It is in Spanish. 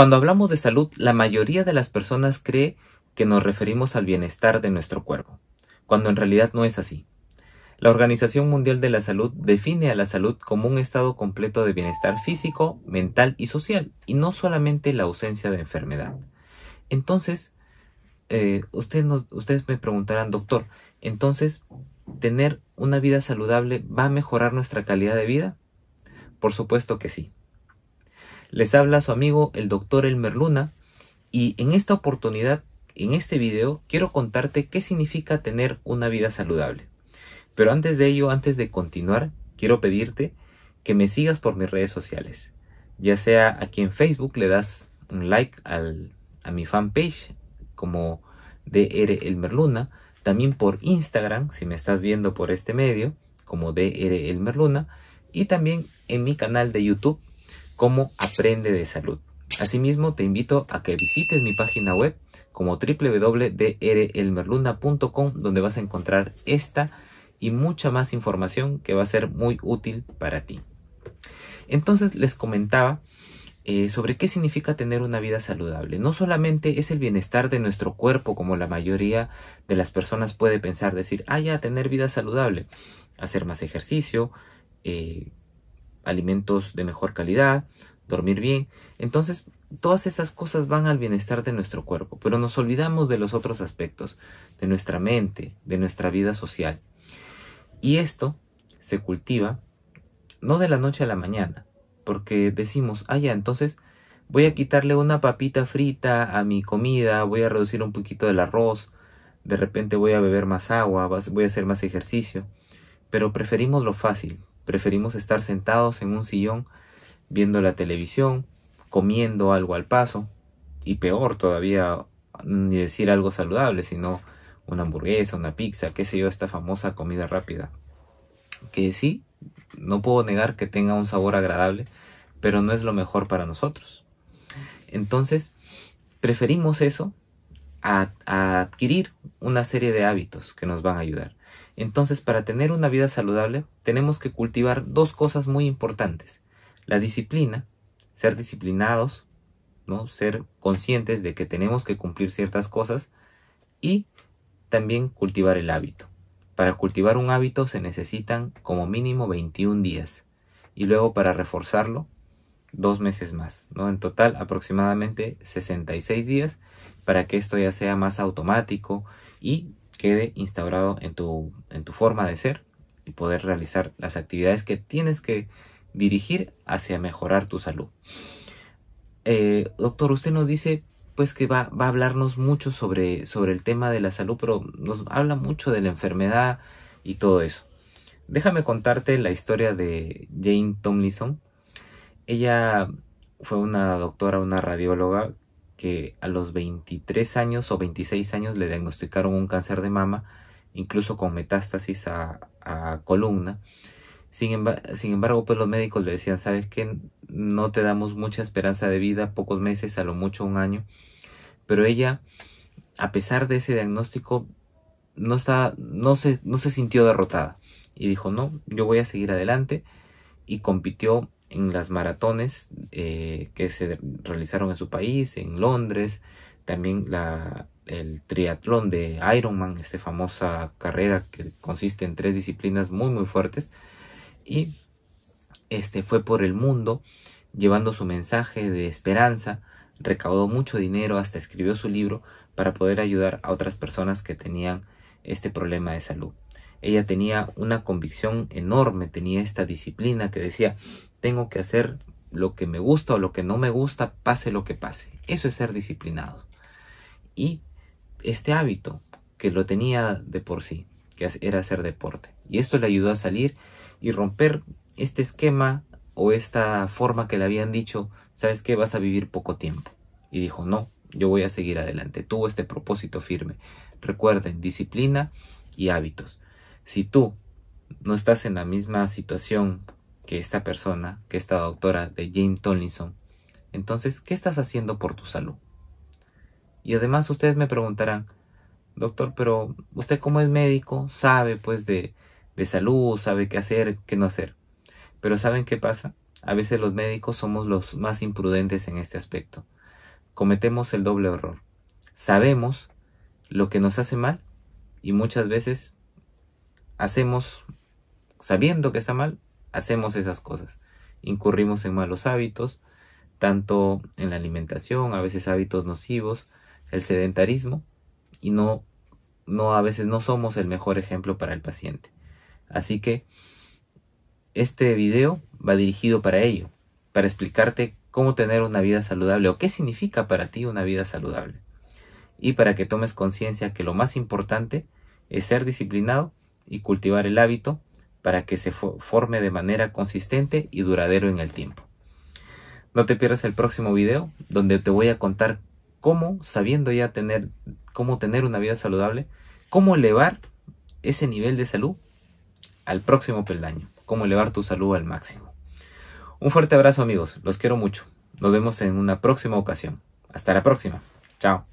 Cuando hablamos de salud, la mayoría de las personas cree que nos referimos al bienestar de nuestro cuerpo, cuando en realidad no es así. La Organización Mundial de la Salud define a la salud como un estado completo de bienestar físico, mental y social, y no solamente la ausencia de enfermedad. Entonces, eh, ustedes me preguntarán, doctor, entonces, ¿tener una vida saludable va a mejorar nuestra calidad de vida? Por supuesto que sí. Les habla su amigo el doctor Elmer Luna y en esta oportunidad, en este video, quiero contarte qué significa tener una vida saludable. Pero antes de ello, antes de continuar, quiero pedirte que me sigas por mis redes sociales. Ya sea aquí en Facebook le das un like a mi fanpage como DR Elmer Luna, también por Instagram, si me estás viendo por este medio, como DR Elmer Luna, y también en mi canal de YouTube como Aprende de Salud. Asimismo, te invito a que visites mi página web como www.drelmerluna.com donde vas a encontrar esta y mucha más información que va a ser muy útil para ti. Entonces les comentaba eh, sobre qué significa tener una vida saludable. No solamente es el bienestar de nuestro cuerpo como la mayoría de las personas puede pensar, decir, ah, ya, tener vida saludable, hacer más ejercicio, eh, alimentos de mejor calidad, dormir bien. Entonces, todas esas cosas van al bienestar de nuestro cuerpo, pero nos olvidamos de los otros aspectos, de nuestra mente, de nuestra vida social. Y esto se cultiva no de la noche a la mañana, porque decimos, ah, ya, entonces voy a quitarle una papita frita a mi comida, voy a reducir un poquito del arroz, de repente voy a beber más agua, voy a hacer más ejercicio, pero preferimos lo fácil, Preferimos estar sentados en un sillón viendo la televisión, comiendo algo al paso, y peor todavía, ni decir algo saludable, sino una hamburguesa, una pizza, qué sé yo, esta famosa comida rápida. Que sí, no puedo negar que tenga un sabor agradable, pero no es lo mejor para nosotros. Entonces, preferimos eso a, a adquirir una serie de hábitos que nos van a ayudar. Entonces, para tener una vida saludable, tenemos que cultivar dos cosas muy importantes. La disciplina, ser disciplinados, ¿no? Ser conscientes de que tenemos que cumplir ciertas cosas y también cultivar el hábito. Para cultivar un hábito se necesitan como mínimo 21 días y luego para reforzarlo dos meses más, ¿no? En total aproximadamente 66 días para que esto ya sea más automático y quede instaurado en tu, en tu forma de ser y poder realizar las actividades que tienes que dirigir hacia mejorar tu salud. Eh, doctor, usted nos dice pues que va, va, a hablarnos mucho sobre, sobre el tema de la salud, pero nos habla mucho de la enfermedad y todo eso. Déjame contarte la historia de Jane Tomlinson. Ella fue una doctora, una radióloga que a los 23 años o 26 años le diagnosticaron un cáncer de mama, incluso con metástasis a, columna. Sin, embargo, pues los médicos le decían, sabes que no te damos mucha esperanza de vida, pocos meses, a lo mucho un año. Pero ella, a pesar de ese diagnóstico, no, está, no, se, no se sintió derrotada. Y dijo, no, yo voy a seguir adelante. Y compitió en las maratones eh, que se realizaron en su país, en Londres, también la, el triatlón de Ironman, esta famosa carrera que consiste en tres disciplinas muy muy fuertes y este fue por el mundo llevando su mensaje de esperanza, recaudó mucho dinero, hasta escribió su libro para poder ayudar a otras personas que tenían este problema de salud. Ella tenía una convicción enorme, tenía esta disciplina que decía, tengo que hacer lo que me gusta o lo que no me gusta, pase lo que pase. Eso es ser disciplinado. Y este hábito que lo tenía de por sí, que era hacer deporte. Y esto le ayudó a salir y romper este esquema o esta forma que le habían dicho, sabes que vas a vivir poco tiempo. Y dijo, no, yo voy a seguir adelante. Tuvo este propósito firme. Recuerden, disciplina y hábitos. Si tú no estás en la misma situación que esta persona, que esta doctora de James Tomlinson, entonces, ¿qué estás haciendo por tu salud? Y además ustedes me preguntarán, doctor, pero usted como es médico sabe pues de, de salud, sabe qué hacer, qué no hacer. Pero ¿saben qué pasa? A veces los médicos somos los más imprudentes en este aspecto. cometemos el doble error. Sabemos lo que nos hace mal y muchas veces hacemos, sabiendo que está mal, hacemos esas cosas. Incurrimos en malos hábitos, tanto en la alimentación, a veces hábitos nocivos, el sedentarismo, y no, no a veces no somos el mejor ejemplo para el paciente. Así que este video va dirigido para ello, para explicarte cómo tener una vida saludable o qué significa para ti una vida saludable. Y para que tomes conciencia que lo más importante es ser disciplinado y cultivar el hábito para que se forme de manera consistente y duradero en el tiempo. No te pierdas el próximo video donde te voy a contar cómo, sabiendo ya tener, cómo tener una vida saludable, cómo elevar ese nivel de salud al próximo peldaño, cómo elevar tu salud al máximo. Un fuerte abrazo amigos, los quiero mucho. Nos vemos en una próxima ocasión. Hasta la próxima. Chao.